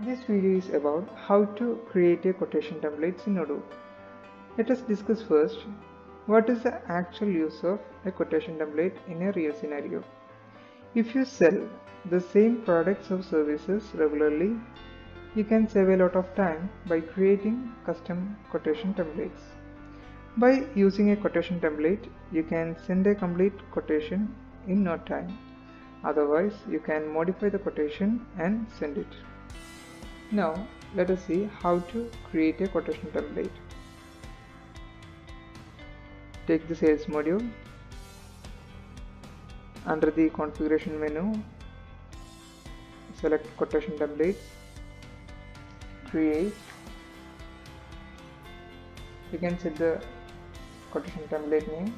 This video is about how to create a quotation templates in Odoo. Let us discuss first what is the actual use of a quotation template in a real scenario. If you sell the same products or services regularly, you can save a lot of time by creating custom quotation templates. By using a quotation template, you can send a complete quotation in no time. Otherwise, you can modify the quotation and send it. Now, let us see how to create a quotation template. Take the sales module. Under the configuration menu, select quotation template, create. You can set the quotation template name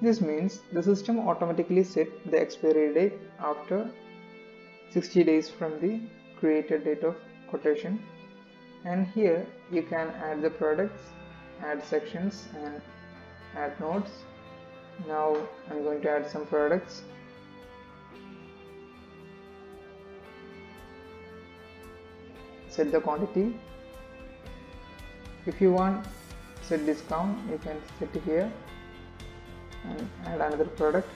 This means the system automatically set the expiry date after 60 days from the created date of quotation and here you can add the products, add sections and add notes. Now I'm going to add some products. Set the quantity. If you want set discount you can set it here and add another product.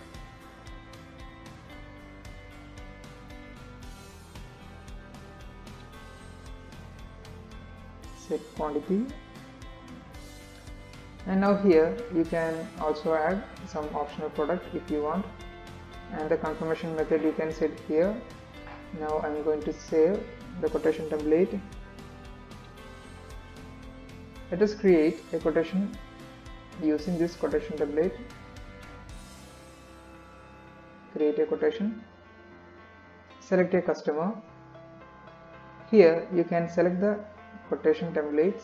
Set quantity. And now here you can also add some optional product if you want. And the confirmation method you can set here. Now I'm going to save the quotation template. Let us create a quotation using this quotation template create a quotation. Select a customer. Here you can select the quotation templates.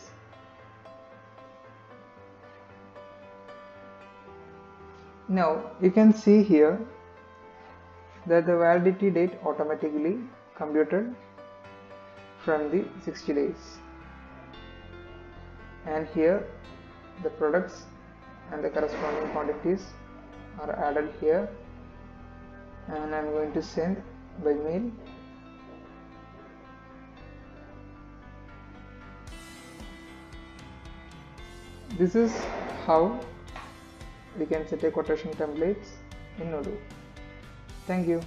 Now you can see here that the validity date automatically computed from the 60 days. And here the products and the corresponding quantities are added here and I'm going to send by mail. This is how we can set a quotation templates in Odoo. Thank you